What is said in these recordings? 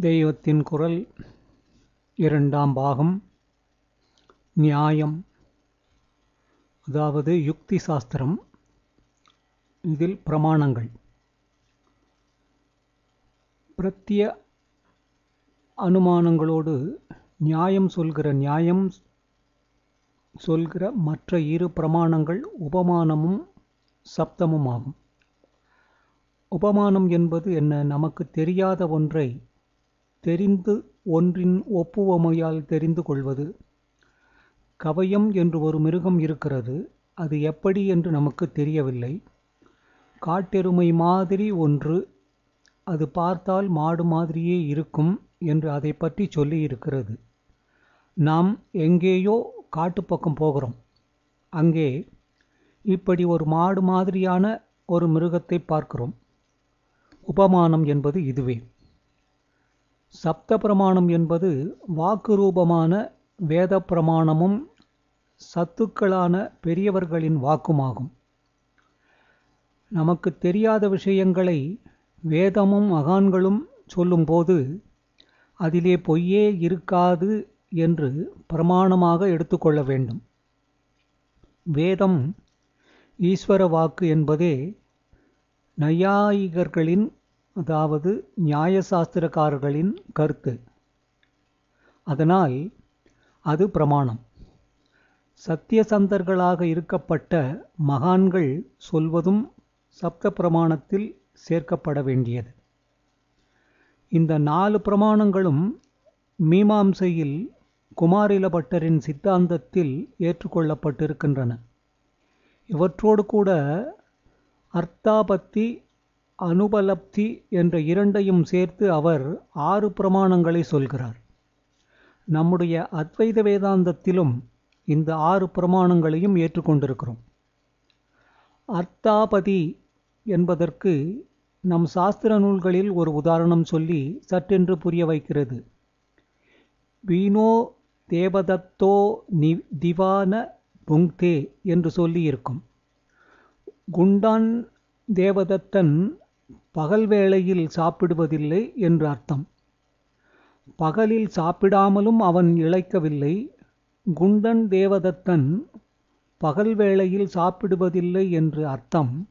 தெய்வத்தின் குரல் இரண்டாம் பாகம். நியாயம். அதாவது யுக்தி சாஸ்திரம். இதில் பிரமாணங்கள். பிரத்திய அனுமானங்களோடு நியாயம் சொல்கிற நியாயம் சொல்கிற மற்ற இரு பிரமாணங்கள் உபமானமும் சப்தமும் ஆகும் உபமானம் என்பது என்ன? நமக்கு தெரியாத ஒன்றை தெரிந்து ஒன்றின் ஒப்புவமையால் தெரிந்து கொள்வது. கவயம் என்று ஒரு மிருகம் இருக்கிறது அது எப்படி என்று நமக்கு தெரியவில்லை. காட்டெருமை மாதிரி ஒன்று அது பார்த்தால் மாடு மாதிரியே இருக்கும் என்று அதை பற்றி சொல்லி இருக்கிறது நாம் எங்கேயோ காட்டுப்பக்கம் போகிறோம். அங்கே இப்படி ஒரு மாடு மாதிரியான ஒரு மிருகத்தை பார்க்கிறோம். உபமானம் என்பது இதுவே. சப்த பிரமாணம் என்பது வாக்கு ரூபமான வேத பிரமாணமும் சத்துக்களான பெரியவர்களின் வாக்குமாகும். நமக்கு தெரியாத விஷயங்களை வேதமும் மகான்களும் சொல்லும்போது அதிலே பொய்யே இருக்காது என்று பிரமாணமாக எடுத்துக்கொள்ள வேண்டும். வேதம் ஈஸ்வர வாக்கு என்பதே நையாயிகர்களின் அதாவது நியாயசாஸ்திரக்காரர்களின் கருத்து. அதனால் அது பிரமாணம். சத்தியசந்தர்களாக இருக்கப்பட்ட மகான்கள் சொல்வதும் சப்த பிரமாணத்தில் சேர்க்கப்பட வேண்டியது. இந்த நாலு பிரமாணங்களும் மீமாம்சையில் குமாரில பட்டரின் சித்தாந்தத்தில் ஏற்றுக்கொள்ளப்பட்டிருக்கின்றன. இவற்றோடு கூட அர்த்தாபத்தி அனுபலப்தி என்ற இரண்டையும் சேர்த்து அவர் ஆறு பிரமாணங்களை சொல்கிறார். நம்முடைய அத்வைத வேதாந்தத்திலும் இந்த ஆறு பிரமாணங்களையும் ஏற்றுக்கொண்டிருக்கிறோம். அர்த்தாபதி என்பதற்கு நம் சாஸ்திர நூல்களில் ஒரு உதாரணம் சொல்லி சற்றென்று புரிய வைக்கிறது. வீணோ தேவதத்தோ நி திவான புங்தே என்று சொல்லியிருக்கும். குண்டான் தேவதத்தன் பகல் வேளையில் சாப்பிடுவதில்லை என்று அர்த்தம். பகலில் சாப்பிடாமலும் அவன் இழைக்கவில்லை. குண்டன் தேவதத்தன் பகல் வேளையில் சாப்பிடுவதில்லை என்று அர்த்தம்.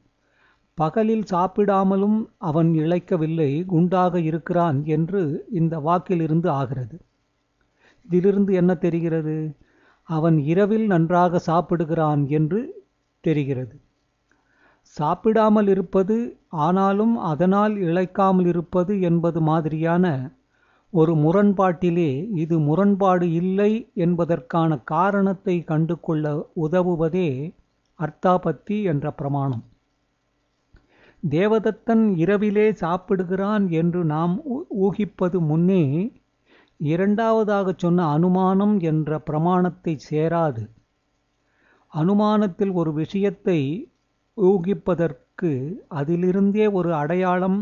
பகலில் சாப்பிடாமலும் அவன் இழைக்கவில்லை குண்டாக இருக்கிறான் என்று இந்த வாக்கிலிருந்து ஆகிறது. இதிலிருந்து என்ன தெரிகிறது? அவன் இரவில் நன்றாக சாப்பிடுகிறான் என்று தெரிகிறது. சாப்பிடாமல் இருப்பது ஆனாலும் அதனால் இழைக்காமல் இருப்பது என்பது மாதிரியான ஒரு முரண்பாட்டிலே இது முரண்பாடு இல்லை என்பதற்கான காரணத்தை கண்டுகொள்ள உதவுவதே அர்த்தாபத்தி என்ற பிரமாணம். தேவதத்தன் இரவிலே சாப்பிடுகிறான் என்று நாம் ஊகிப்பது முன்னே இரண்டாவதாக சொன்ன அனுமானம் என்ற பிரமாணத்தை சேராது. அனுமானத்தில் ஒரு விஷயத்தை ஊகிப்பதற்கு அதிலிருந்தே ஒரு அடையாளம்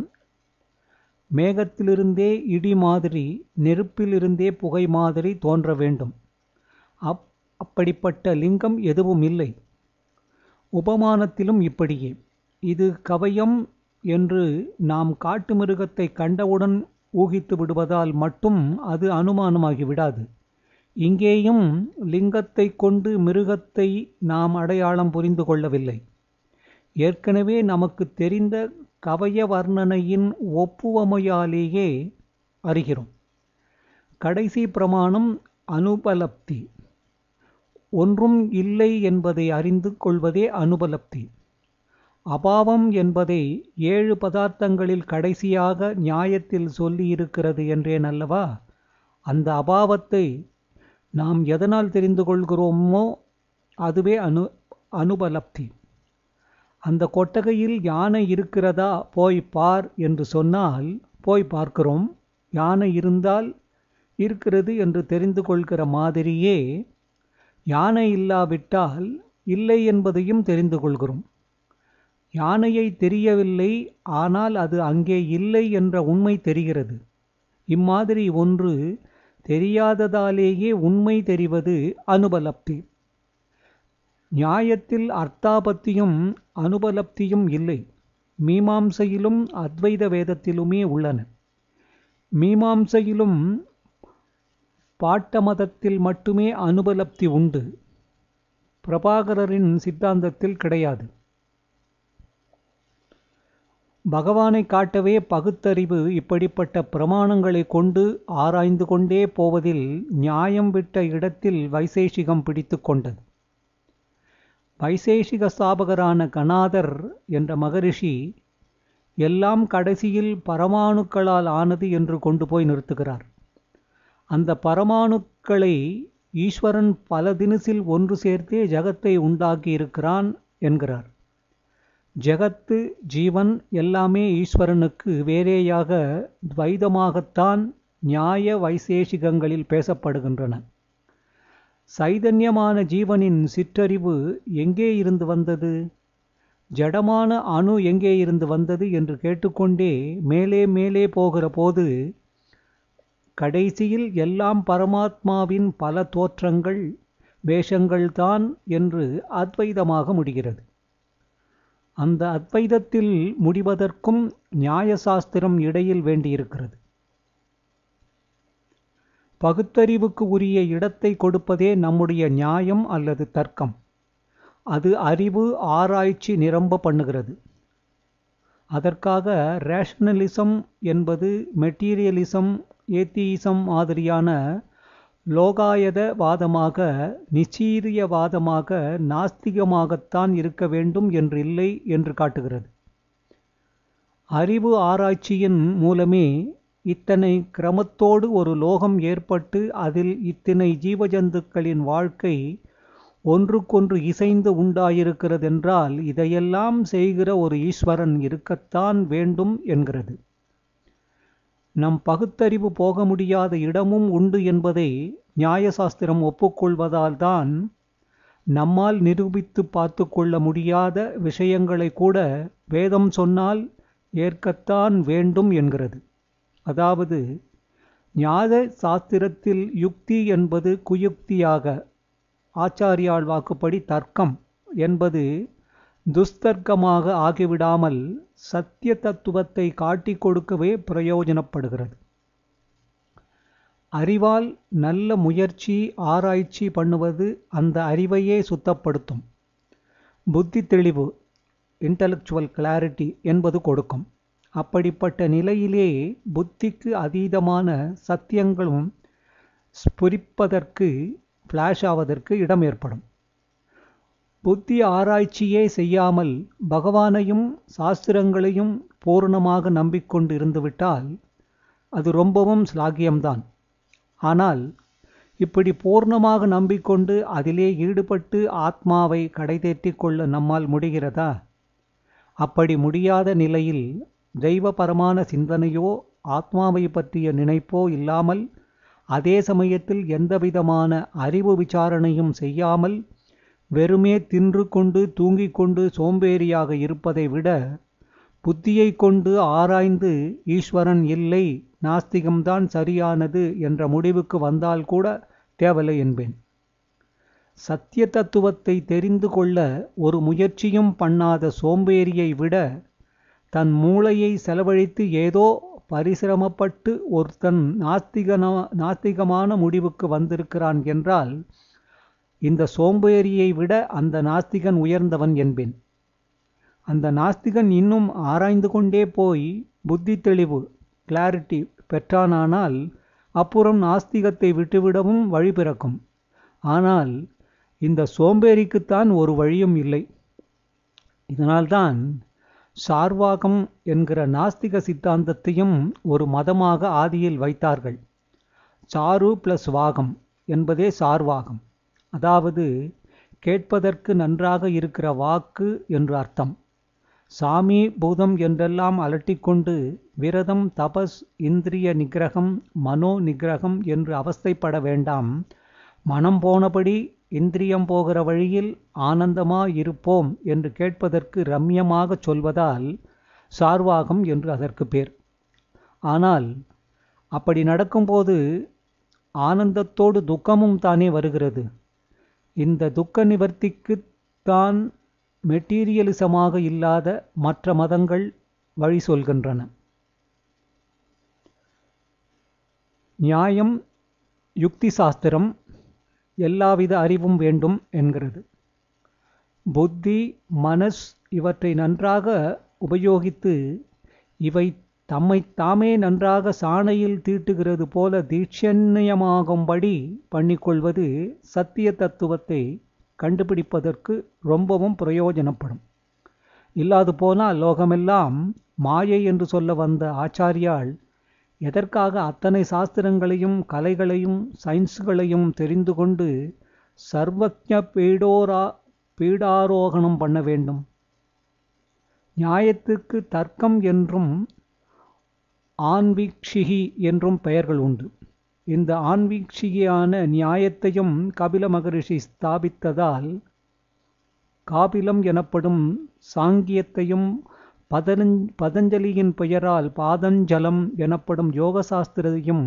மேகத்திலிருந்தே இடி மாதிரி நெருப்பிலிருந்தே புகை மாதிரி தோன்ற வேண்டும். அப் அப்படிப்பட்ட லிங்கம் எதுவும் இல்லை. உபமானத்திலும் இப்படியே. இது கவயம் என்று நாம் காட்டு மிருகத்தை கண்டவுடன் ஊகித்து விடுவதால் மட்டும் அது அனுமானமாகி விடாது. இங்கேயும் லிங்கத்தை கொண்டு மிருகத்தை நாம் அடையாளம் புரிந்து கொள்ளவில்லை. ஏற்கனவே நமக்கு தெரிந்த கவய வர்ணனையின் ஒப்புவமையாலேயே அறிகிறோம். கடைசி பிரமாணம் அனுபலப்தி. ஒன்றும் இல்லை என்பதை அறிந்து கொள்வதே அனுபலப்தி. அபாவம் என்பதை ஏழு பதார்த்தங்களில் கடைசியாக நியாயத்தில் சொல்லியிருக்கிறது என்றேன் அல்லவா? அந்த அபாவத்தை நாம் எதனால் தெரிந்து கொள்கிறோமோ அதுவே அனு அனுபலப்தி. அந்த கொட்டகையில் யானை இருக்கிறதா? போய் பார் என்று சொன்னால் போய் பார்க்கிறோம். யானை இருந்தால் இருக்கிறது என்று தெரிந்து கொள்கிற மாதிரியே யானை இல்லாவிட்டால் இல்லை என்பதையும் தெரிந்து கொள்கிறோம். யானையை தெரியவில்லை ஆனால் அது அங்கே இல்லை என்ற உண்மை தெரிகிறது. இம்மாதிரி ஒன்று தெரியாததாலேயே உண்மை தெரிவது அனுபலப்தி. நியாயத்தில் அர்த்தாபத்தியும் அனுபலப்தியும் இல்லை. மீமாம்சையிலும் அத்வைத வேதத்திலுமே உள்ளன. மீமாம்சையிலும் பாட்டமதத்தில் மட்டுமே அனுபலப்தி உண்டு. பிரபாகரரின் சித்தாந்தத்தில் கிடையாது. பகவானை காட்டவே பகுத்தறிவு இப்படிப்பட்ட பிரமாணங்களை கொண்டு ஆராய்ந்து கொண்டே போவதில் நியாயம் விட்ட இடத்தில் வைசேஷிகம் பிடித்து கொண்டது. வைசேஷிக ஸ்தாபகரான கணாதர் என்ற மகரிஷி எல்லாம் கடைசியில் பரமாணுக்களால் ஆனது என்று கொண்டு போய் நிறுத்துகிறார். அந்த பரமாணுக்களை ஈஸ்வரன் பல தினசில் ஒன்று சேர்த்தே ஜகத்தை உண்டாக்கி இருக்கிறான் என்கிறார். ஜெகத்து ஜீவன் எல்லாமே ஈஸ்வரனுக்கு வேறேயாக துவைதமாகத்தான் நியாய வைசேஷிகங்களில் பேசப்படுகின்றன. சைதன்யமான ஜீவனின் சிற்றறிவு எங்கே இருந்து வந்தது? ஜடமான அணு எங்கே இருந்து வந்தது என்று கேட்டுக்கொண்டே மேலே மேலே போகிற போது கடைசியில் எல்லாம் பரமாத்மாவின் பல தோற்றங்கள் வேஷங்கள்தான் என்று அத்வைதமாக முடிகிறது. அந்த அத்வைதத்தில் முடிவதற்கும் நியாயசாஸ்திரம் இடையில் வேண்டியிருக்கிறது. பகுத்தறிவுக்கு உரிய இடத்தை கொடுப்பதே நம்முடைய நியாயம் அல்லது தர்க்கம். அது அறிவு ஆராய்ச்சி நிரம்ப பண்ணுகிறது. அதற்காக ரேஷனலிசம் என்பது மெட்டீரியலிசம் ஏத்தியிசம் மாதிரியான லோகாயத வாதமாக நிச்சீரியவாதமாக நாஸ்திகமாகத்தான் இருக்க வேண்டும் என்று இல்லை என்று காட்டுகிறது. அறிவு ஆராய்ச்சியின் மூலமே இத்தனை கிரமத்தோடு ஒரு லோகம் ஏற்பட்டு அதில் இத்தனை ஜீவஜந்துக்களின் வாழ்க்கை ஒன்றுக்கொன்று இசைந்து உண்டாயிருக்கிறதென்றால் இதையெல்லாம் செய்கிற ஒரு ஈஸ்வரன் இருக்கத்தான் வேண்டும் என்கிறது. நம் பகுத்தறிவு போக முடியாத இடமும் உண்டு என்பதை நியாயசாஸ்திரம் ஒப்புக்கொள்வதால் தான் நம்மால் நிரூபித்து பார்த்து கொள்ள முடியாத விஷயங்களை கூட வேதம் சொன்னால் ஏற்கத்தான் வேண்டும் என்கிறது. அதாவது ஞாத சாஸ்திரத்தில் யுக்தி என்பது குயுக்தியாக ஆச்சாரியால் வாக்குப்படி தர்க்கம் என்பது துஸ்தர்க்கமாக ஆகிவிடாமல் சத்திய தத்துவத்தை காட்டிக் கொடுக்கவே பிரயோஜனப்படுகிறது. அறிவால் நல்ல முயற்சி ஆராய்ச்சி பண்ணுவது அந்த அறிவையே சுத்தப்படுத்தும். புத்தி தெளிவு இன்டலெக்சுவல் கிளாரிட்டி என்பது கொடுக்கும். அப்படிப்பட்ட நிலையிலே புத்திக்கு அதீதமான சத்தியங்களும் ஸ்புரிப்பதற்கு ஃப்ளாஷ் ஆவதற்கு இடம் ஏற்படும். புத்தி ஆராய்ச்சியே செய்யாமல் பகவானையும் சாஸ்திரங்களையும் பூர்ணமாக நம்பிக்கொண்டு இருந்துவிட்டால் அது ரொம்பவும் ஸ்லாகியம்தான் ஆனால் இப்படி பூர்ணமாக நம்பிக்கொண்டு அதிலே ஈடுபட்டு ஆத்மாவை கடைதேற்றிக் கொள்ள நம்மால் முடிகிறதா? அப்படி முடியாத நிலையில் தெய்வபரமான சிந்தனையோ ஆத்மாவை பற்றிய நினைப்போ இல்லாமல் அதே சமயத்தில் எந்தவிதமான அறிவு விசாரணையும் செய்யாமல் வெறுமே தின்று கொண்டு தூங்கிக் கொண்டு சோம்பேறியாக இருப்பதை விட புத்தியை கொண்டு ஆராய்ந்து ஈஸ்வரன் இல்லை நாஸ்திகம்தான் சரியானது என்ற முடிவுக்கு வந்தால் கூட தேவலை என்பேன். சத்திய தத்துவத்தை தெரிந்து கொள்ள ஒரு முயற்சியும் பண்ணாத சோம்பேறியை விட தன் மூளையை செலவழித்து ஏதோ பரிசிரமப்பட்டு ஒருத்தன் நாஸ்திகன நாஸ்திகமான முடிவுக்கு வந்திருக்கிறான் என்றால் இந்த சோம்பேறியை விட அந்த நாஸ்திகன் உயர்ந்தவன் என்பேன். அந்த நாஸ்திகன் இன்னும் ஆராய்ந்து கொண்டே போய் புத்தி தெளிவு கிளாரிட்டி பெற்றானானால் அப்புறம் நாஸ்திகத்தை விட்டுவிடவும் வழி பிறக்கும். ஆனால் இந்த சோம்பேறிக்குத்தான் ஒரு வழியும் இல்லை. இதனால்தான் சார்வாகம் என்கிற நாஸ்திக சித்தாந்தத்தையும் ஒரு மதமாக ஆதியில் வைத்தார்கள். சாரு பிளஸ் வாகம் என்பதே சார்வாகம். அதாவது கேட்பதற்கு நன்றாக இருக்கிற வாக்கு என்று அர்த்தம். சாமி பூதம் என்றெல்லாம் அலட்டிக்கொண்டு விரதம் தபஸ் இந்திரிய நிகிரகம் மனோ நிகிரகம் என்று அவஸ்தைப்பட வேண்டாம். மனம் போனபடி இந்திரியம் போகிற வழியில் ஆனந்தமாய் இருப்போம் என்று கேட்பதற்கு ரம்யமாகச் சொல்வதால் சார்வாகம் என்று அதற்கு பேர். ஆனால் அப்படி நடக்கும்போது ஆனந்தத்தோடு துக்கமும் தானே வருகிறது. இந்த துக்க நிவர்த்திக்கு தான் மெட்டீரியலிசமாக இல்லாத மற்ற மதங்கள் வழி சொல்கின்றன. நியாயம் யுக்தி சாஸ்திரம் எல்லாவித அறிவும் வேண்டும் என்கிறது. புத்தி மனஸ் இவற்றை நன்றாக உபயோகித்து இவை தம்மை தாமே நன்றாக சாணையில் தீட்டுகிறது போல தீட்சண்யமாகும்படி பண்ணிக்கொள்வது சத்திய தத்துவத்தை கண்டுபிடிப்பதற்கு ரொம்பவும் பிரயோஜனப்படும். இல்லாது போனால் லோகமெல்லாம் மாயை என்று சொல்ல வந்த ஆச்சாரியால் எதற்காக அத்தனை சாஸ்திரங்களையும் கலைகளையும் சயின்ஸுகளையும் தெரிந்து கொண்டு சர்வஜ பீடோரா பீடாரோகணம் பண்ண வேண்டும்? நியாயத்துக்கு தர்க்கம் என்றும் ஆன்வீக்ஷிகி என்றும் பெயர்கள் உண்டு. இந்த ஆன்வீக்ஷிகியான நியாயத்தையும் கபில மகரிஷி ஸ்தாபித்ததால் காபிலம் எனப்படும் சாங்கியத்தையும் பதனஞ் பதஞ்சலியின் பெயரால் பாதஞ்சலம் எனப்படும் யோக சாஸ்திரத்தையும்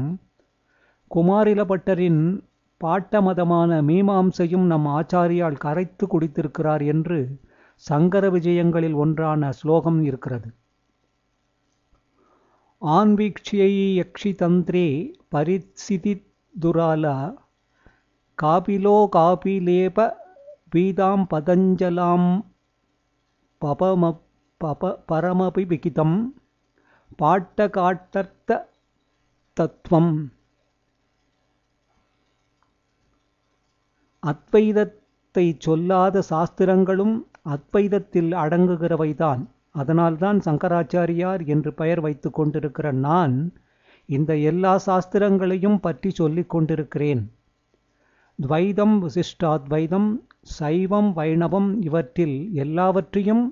குமாரிலபட்டரின் பாட்டமதமான மீமாம்சையும் நம் ஆச்சாரியால் கரைத்து குடித்திருக்கிறார் என்று சங்கர விஜயங்களில் ஒன்றான ஸ்லோகம் இருக்கிறது. ஆன்வீக்ஷியை யக்ஷி தந்திரே பரிசிதி துராலா காபிலோ காபிலேப பீதாம் பதஞ்சலாம் பபமப் பப பரமபி விகிதம் பாட்டகாட்டர்த்த தத்துவம். அத்வைதத்தை சொல்லாத சாஸ்திரங்களும் அத்வைதத்தில் அடங்குகிறவைதான். அதனால்தான் சங்கராச்சாரியார் என்று பெயர் வைத்து கொண்டிருக்கிற நான் இந்த எல்லா சாஸ்திரங்களையும் பற்றி சொல்லிக் கொண்டிருக்கிறேன். துவைதம் விசிஷ்டாத்வைதம் சைவம் வைணவம் இவற்றில் எல்லாவற்றையும்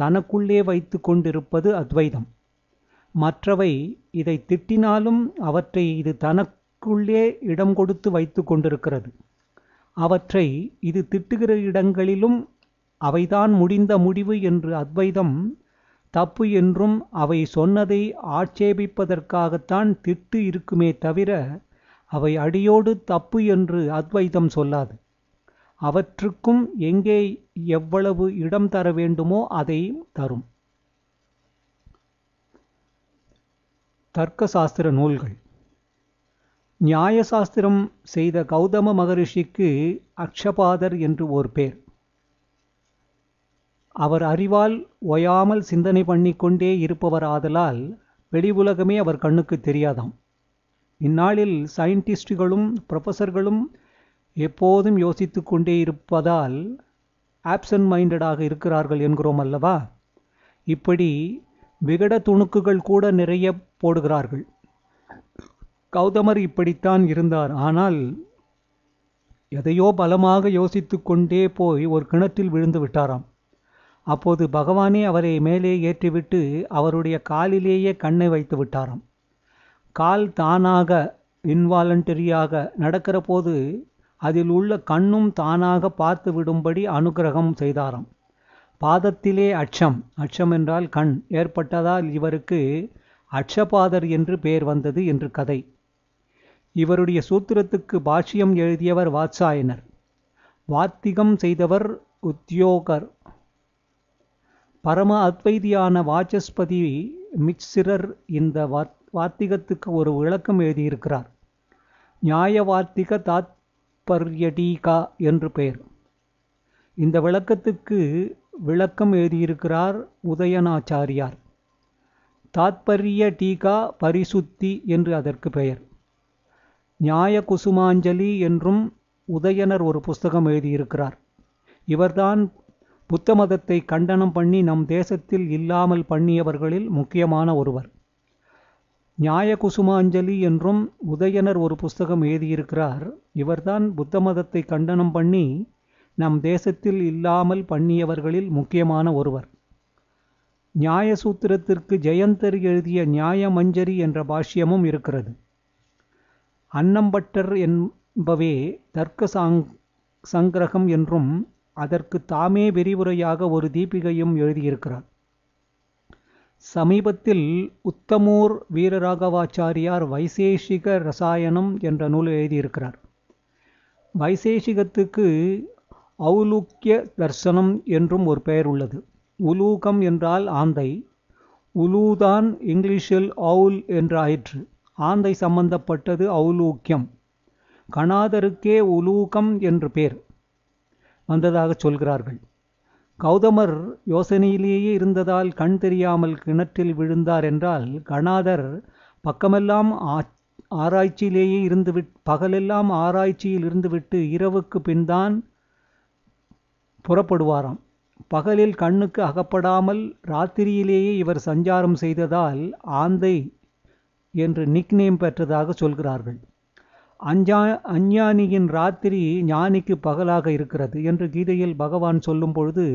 தனக்குள்ளே வைத்து கொண்டிருப்பது அத்வைதம். மற்றவை இதை திட்டினாலும் அவற்றை இது தனக்குள்ளே இடம் கொடுத்து வைத்து கொண்டிருக்கிறது. அவற்றை இது திட்டுகிற இடங்களிலும் அவைதான் முடிந்த முடிவு என்று அத்வைதம் தப்பு என்றும் அவை சொன்னதை ஆட்சேபிப்பதற்காகத்தான் திட்டு இருக்குமே தவிர அவை அடியோடு தப்பு என்று அத்வைதம் சொல்லாது. அவற்றுக்கும் எங்கே எவ்வளவு இடம் தர வேண்டுமோ அதை தரும். தர்க்க சாஸ்திர நூல்கள். நியாயசாஸ்திரம் செய்த கௌதம மகரிஷிக்கு அக்ஷபாதர் என்று ஒரு பேர். அவர் அறிவால் ஓயாமல் சிந்தனை பண்ணிக்கொண்டே இருப்பவர் ஆதலால் வெளி உலகமே அவர் கண்ணுக்கு தெரியாதாம். இந்நாளில் சயின்டிஸ்டுகளும் ப்ரொஃபஸர்களும் எப்போதும் யோசித்து கொண்டே இருப்பதால் ஆப்சன்ட் மைண்டடாக இருக்கிறார்கள் என்கிறோம் அல்லவா? இப்படி விகட துணுக்குகள் கூட நிறைய போடுகிறார்கள். கௌதமர் இப்படித்தான் இருந்தார். ஆனால் எதையோ பலமாக யோசித்து கொண்டே போய் ஒரு கிணற்றில் விழுந்து விட்டாராம். அப்போது பகவானே அவரை மேலே ஏற்றிவிட்டு அவருடைய காலிலேயே கண்ணை வைத்து விட்டாராம். கால் தானாக இன்வாலண்டரியாக நடக்கிற போது அதில் உள்ள கண்ணும் தானாக பார்த்து விடும்படி அனுகிரகம் செய்தாராம். பாதத்திலே அச்சம் அச்சம் என்றால் கண். ஏற்பட்டதால் இவருக்கு அட்சபாதர் என்று பெயர் வந்தது என்று கதை. இவருடைய சூத்திரத்துக்கு பாஷ்யம் எழுதியவர் வாத்சாயனர் வாத்திகம் செய்தவர் உத்தியோகர். பரம அத்வைதியான வாச்சஸ்பதி மிச்சிரர் இந்த வாத்திகத்துக்கு ஒரு விளக்கம் எழுதியிருக்கிறார். நியாய வாத்திக தாத்பர்யடீகா என்று பெயர். இந்த விளக்கத்துக்கு விளக்கம் எழுதியிருக்கிறார் உதயனாச்சாரியார். தாத்பரிய டீகா பரிசுத்தி என்று அதற்கு பெயர். நியாய குசுமாஞ்சலி என்றும் உதயனர் ஒரு புஸ்தகம் எழுதியிருக்கிறார். இவர்தான் புத்த மதத்தை கண்டனம் பண்ணி நம் தேசத்தில் இல்லாமல் பண்ணியவர்களில் முக்கியமான ஒருவர். நியாய குசுமாஞ்சலி என்றும் உதயனர் ஒரு புஸ்தகம் எழுதியிருக்கிறார். இவர்தான் புத்த மதத்தை கண்டனம் பண்ணி நம் தேசத்தில் இல்லாமல் பண்ணியவர்களில் முக்கியமான ஒருவர். நியாயசூத்திரத்திற்கு ஜெயந்தர் எழுதிய நியாயமஞ்சரி என்ற பாஷ்யமும் இருக்கிறது. அன்னம்பட்டர் என்பவே தர்க்க சாங் சங்கிரகம் என்றும் அதற்கு தாமே விரிவுரையாக ஒரு தீபிகையும் எழுதியிருக்கிறார். சமீபத்தில் உத்தமூர் வீரராகவாச்சாரியார் வைசேஷிக ரசாயனம் என்ற நூல் எழுதியிருக்கிறார். வைசேஷிகத்துக்கு அவுலூக்கிய தர்சனம் என்றும் ஒரு பெயர் உள்ளது. உலூகம் என்றால் ஆந்தை. உலூதான் இங்கிலீஷில் ஔல் என்று ஆயிற்று. ஆந்தை சம்பந்தப்பட்டது ஔலூக்கியம். கணாதருக்கே உலூகம் என்று பேர் வந்ததாக சொல்கிறார்கள். கௌதமர் யோசனையிலேயே இருந்ததால் கண் தெரியாமல் கிணற்றில் விழுந்தார் என்றால் கணாதர் பக்கமெல்லாம் ஆராய்ச்சியிலேயே இருந்துவிட் பகலெல்லாம் ஆராய்ச்சியில் இருந்துவிட்டு இரவுக்கு பின்தான் புறப்படுவாராம். பகலில் கண்ணுக்கு அகப்படாமல் ராத்திரியிலேயே இவர் சஞ்சாரம் செய்ததால் ஆந்தை என்று நிக்நேம் பெற்றதாக சொல்கிறார்கள். அஞ்சா அஞ்ஞானியின் ராத்திரி ஞானிக்கு பகலாக இருக்கிறது என்று கீதையில் பகவான் சொல்லும் பொழுது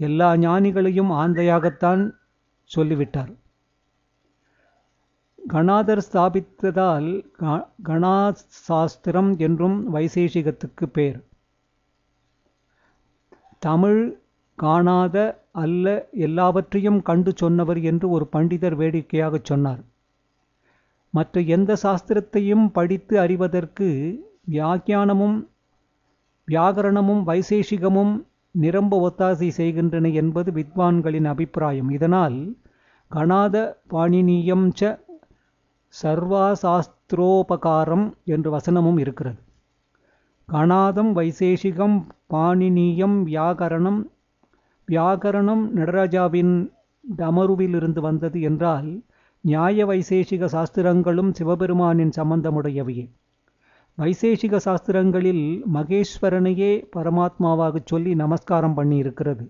எல்லா ஞானிகளையும் ஆந்தையாகத்தான் சொல்லிவிட்டார். கணாதர் ஸ்தாபித்ததால் கணாசாஸ்திரம் என்றும் வைசேஷிகத்துக்கு பேர். தமிழ் காணாத அல்ல எல்லாவற்றையும் கண்டு சொன்னவர் என்று ஒரு பண்டிதர் வேடிக்கையாக சொன்னார். மற்ற எந்த சாஸ்திரத்தையும் படித்து அறிவதற்கு வியாக்கியானமும் வியாகரணமும் வைசேஷிகமும் நிரம்ப ஒத்தாசை செய்கின்றன என்பது வித்வான்களின் அபிப்பிராயம். இதனால் கணாத பாணினியம் ச சர்வாசாஸ்திரோபகாரம் என்று வசனமும் இருக்கிறது. கணாதம் வைசேஷிகம் பாணினியம் வியாகரணம் வியாகரணம் நடராஜாவின் டமருவிலிருந்து வந்தது என்றால் நியாய வைசேஷிக சாஸ்திரங்களும் சிவபெருமானின் சம்பந்தமுடையவையே. வைசேஷிக சாஸ்திரங்களில் மகேஸ்வரனையே பரமாத்மாவாகச் சொல்லி நமஸ்காரம் பண்ணி இருக்கிறது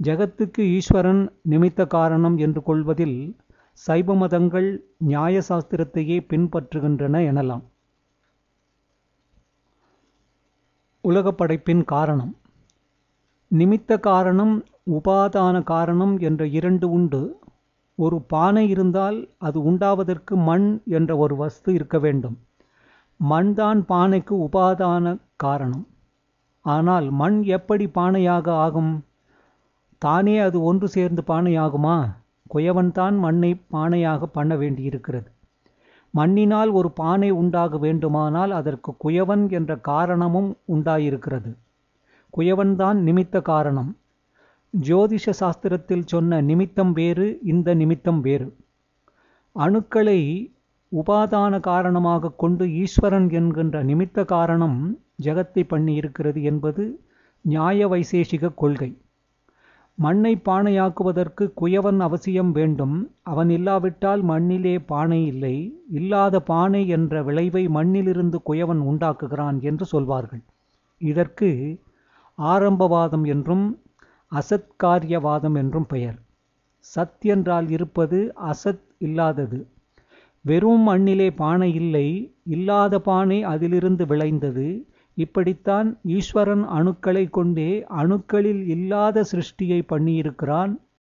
ஜகத்துக்கு ஈஸ்வரன் நிமித்த காரணம் என்று கொள்வதில் சைவ மதங்கள் நியாய சாஸ்திரத்தையே பின்பற்றுகின்றன எனலாம். உலகப் படைப்பின் காரணம். நிமித்த காரணம் உபாதான காரணம் என்ற இரண்டு உண்டு. ஒரு பானை இருந்தால் அது உண்டாவதற்கு மண் என்ற ஒரு வஸ்து இருக்க வேண்டும். மண்தான் பானைக்கு உபாதான காரணம். ஆனால் மண் எப்படி பானையாக ஆகும்? தானே அது ஒன்று சேர்ந்து பானையாகுமா? குயவன்தான் மண்ணை பானையாக பண்ண வேண்டியிருக்கிறது. மண்ணினால் ஒரு பானை உண்டாக வேண்டுமானால் அதற்கு குயவன் என்ற காரணமும் உண்டாயிருக்கிறது. குயவன்தான் நிமித்த காரணம். ஜோதிஷ சாஸ்திரத்தில் சொன்ன நிமித்தம் வேறு இந்த நிமித்தம் வேறு. அணுக்களை உபாதான காரணமாக கொண்டு ஈஸ்வரன் என்கின்ற நிமித்த காரணம் ஜகத்தை பண்ணி இருக்கிறது என்பது நியாய வைசேஷிக கொள்கை. மண்ணை பானையாக்குவதற்கு குயவன் அவசியம் வேண்டும். அவன் இல்லாவிட்டால் மண்ணிலே பானை இல்லை. இல்லாத பானை என்ற விளைவை மண்ணிலிருந்து குயவன் உண்டாக்குகிறான் என்று சொல்வார்கள். இதற்கு ஆரம்பவாதம் என்றும் அசத்காரியவாதம் என்றும் பெயர். சத் என்றால் இருப்பது அசத் இல்லாதது. வெறும் மண்ணிலே பானை இல்லை இல்லாத பானை அதிலிருந்து விளைந்தது. இப்படித்தான் ஈஸ்வரன் அணுக்களை கொண்டே அணுக்களில் இல்லாத சிருஷ்டியை பண்ணியிருக்கிறான்